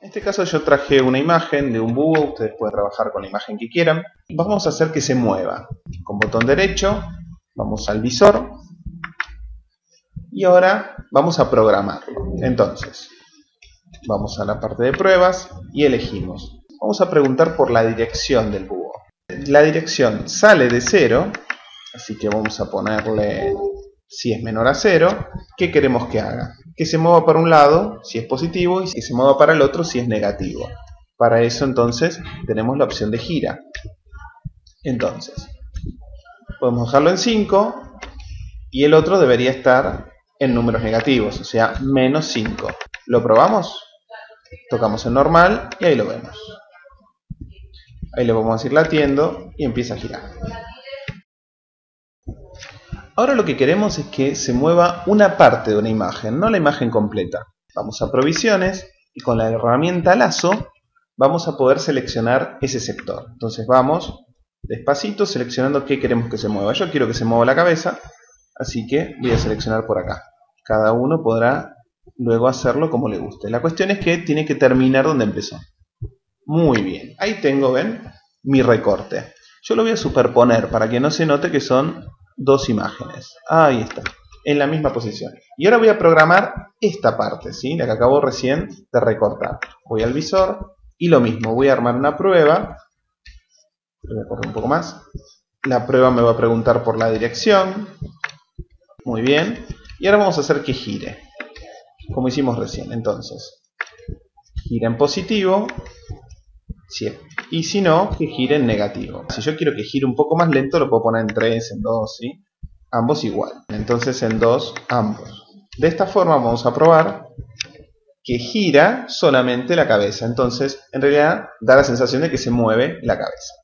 En este caso yo traje una imagen de un búho, ustedes pueden trabajar con la imagen que quieran. Vamos a hacer que se mueva. Con botón derecho, vamos al visor. Y ahora vamos a programarlo. Entonces, vamos a la parte de pruebas y elegimos. Vamos a preguntar por la dirección del búho. La dirección sale de 0, así que vamos a ponerle si es menor a 0, ¿qué queremos que haga? Que se mueva para un lado si es positivo y que se mueva para el otro si es negativo. Para eso entonces tenemos la opción de gira. Entonces, podemos dejarlo en 5 y el otro debería estar en números negativos, o sea, menos 5. ¿Lo probamos? Tocamos en normal y ahí lo vemos. Ahí le vamos a ir latiendo y empieza a girar. Ahora lo que queremos es que se mueva una parte de una imagen, no la imagen completa. Vamos a provisiones y con la herramienta lazo vamos a poder seleccionar ese sector. Entonces vamos despacito seleccionando qué queremos que se mueva. Yo quiero que se mueva la cabeza, así que voy a seleccionar por acá. Cada uno podrá luego hacerlo como le guste. La cuestión es que tiene que terminar donde empezó. Muy bien, ahí tengo, ven, mi recorte. Yo lo voy a superponer para que no se note que son dos imágenes. Ahí está, en la misma posición. Y ahora voy a programar esta parte, ¿sí? la que acabo recién de recortar. Voy al visor y lo mismo, voy a armar una prueba. Voy a correr un poco más. La prueba me va a preguntar por la dirección. Muy bien. Y ahora vamos a hacer que gire, como hicimos recién. Entonces, gira en positivo. Y si no, que gire en negativo. Si yo quiero que gire un poco más lento, lo puedo poner en 3, en 2, ¿sí? Ambos igual. Entonces en 2, ambos. De esta forma vamos a probar que gira solamente la cabeza. Entonces, en realidad, da la sensación de que se mueve la cabeza.